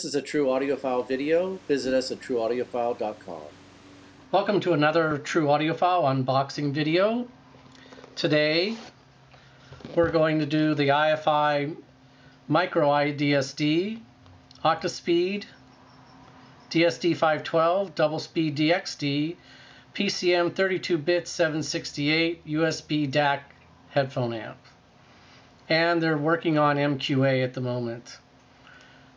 This is a True Audiophile video. Visit us at trueaudiophile.com. Welcome to another True Audiophile unboxing video. Today we're going to do the IFI Micro IDSD, Octaspeed, DSD 512, Double Speed DXD, PCM 32-bit 768 USB DAC headphone amp. And they're working on MQA at the moment.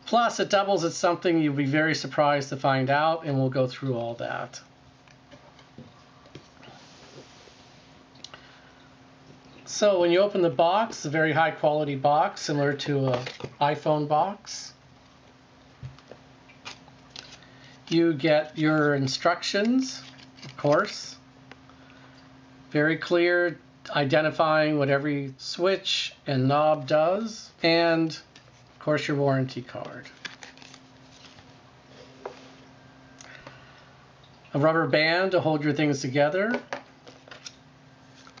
Plus, it doubles as something you'll be very surprised to find out, and we'll go through all that. So when you open the box, a very high quality box, similar to an iPhone box. You get your instructions, of course. Very clear, identifying what every switch and knob does. And course, your warranty card. A rubber band to hold your things together.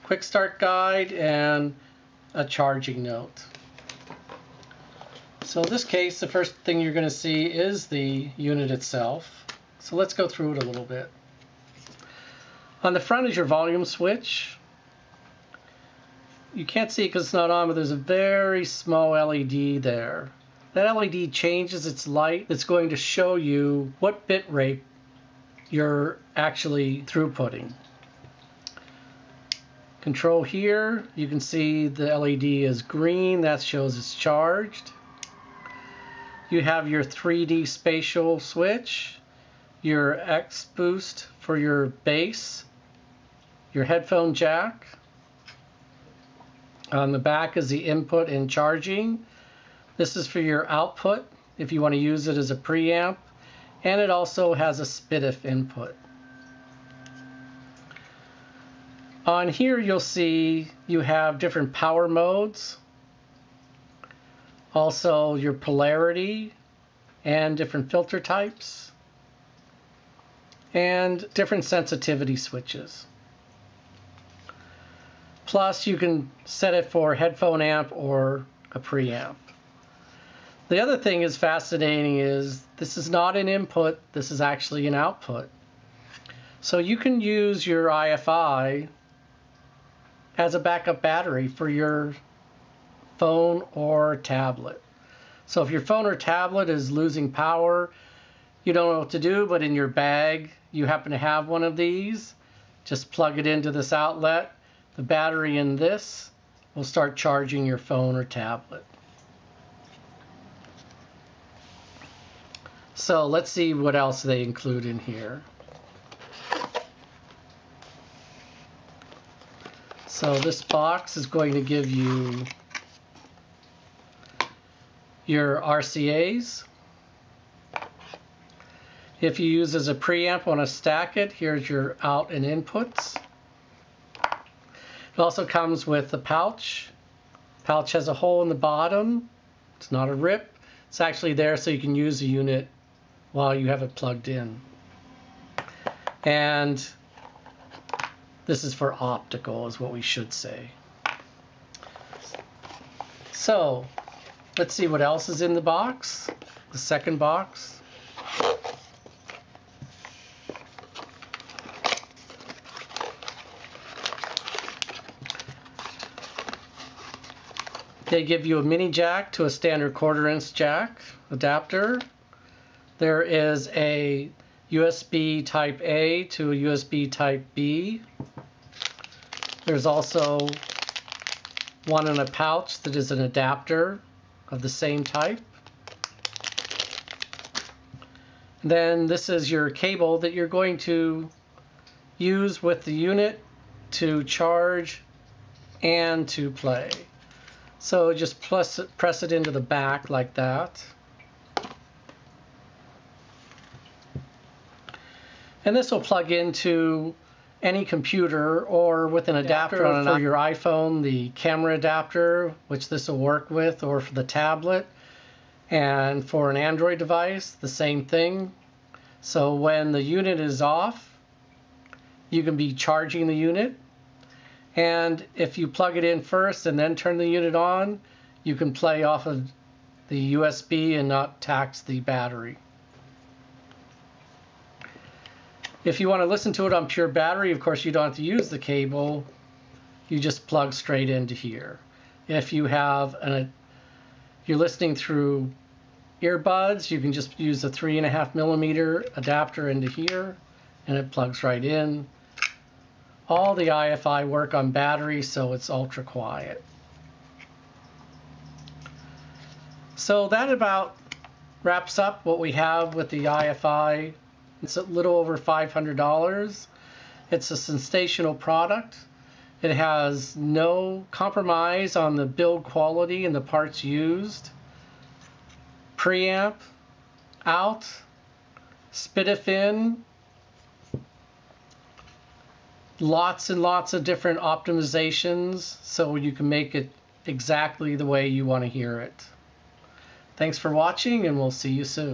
Quick start guide and a charging note. So in this case, the first thing you're going to see is the unit itself. So let's go through it a little bit. On the front is your volume switch. You can't see it because it's not on, but there's a very small LED there. That LED changes its light. It's going to show you what bit rate you're actually throughputting. Control here, you can see the LED is green. That shows it's charged. You have your 3D spatial switch, your X boost for your bass, your headphone jack, on the back is the input and charging. This is for your output if you want to use it as a preamp. And it also has a SPDIF input. On here you'll see you have different power modes. Also your polarity and different filter types. And different sensitivity switches. Plus, you can set it for headphone amp or a preamp. The other thing is fascinating is this is not an input, this is actually an output. So you can use your IFI as a backup battery for your phone or tablet. So if your phone or tablet is losing power, you don't know what to do, but in your bag you happen to have one of these, just plug it into this outlet the battery in this will start charging your phone or tablet. So let's see what else they include in here. So this box is going to give you your RCAs. If you use as a preamp, want to stack it, here's your out and inputs. It also comes with a pouch. Pouch has a hole in the bottom. It's not a rip. It's actually there so you can use the unit while you have it plugged in. And this is for optical is what we should say. So let's see what else is in the box. The second box. They give you a mini jack to a standard quarter inch jack adapter. There is a USB type A to a USB type B. There's also one in a pouch that is an adapter of the same type. Then this is your cable that you're going to use with the unit to charge and to play. So just press it, press it into the back like that. And this will plug into any computer or with an adapter, adapter for your iPhone, the camera adapter, which this will work with, or for the tablet. And for an Android device, the same thing. So when the unit is off, you can be charging the unit and if you plug it in first and then turn the unit on, you can play off of the USB and not tax the battery. If you want to listen to it on pure battery, of course, you don't have to use the cable. You just plug straight into here. If you have an, you're listening through earbuds, you can just use a three and a half millimeter adapter into here and it plugs right in. All the IFI work on battery, so it's ultra quiet. So that about wraps up what we have with the IFI. It's a little over $500. It's a sensational product. It has no compromise on the build quality and the parts used. Preamp, out, SPDIF in, lots and lots of different optimizations so you can make it exactly the way you want to hear it. Thanks for watching and we'll see you soon.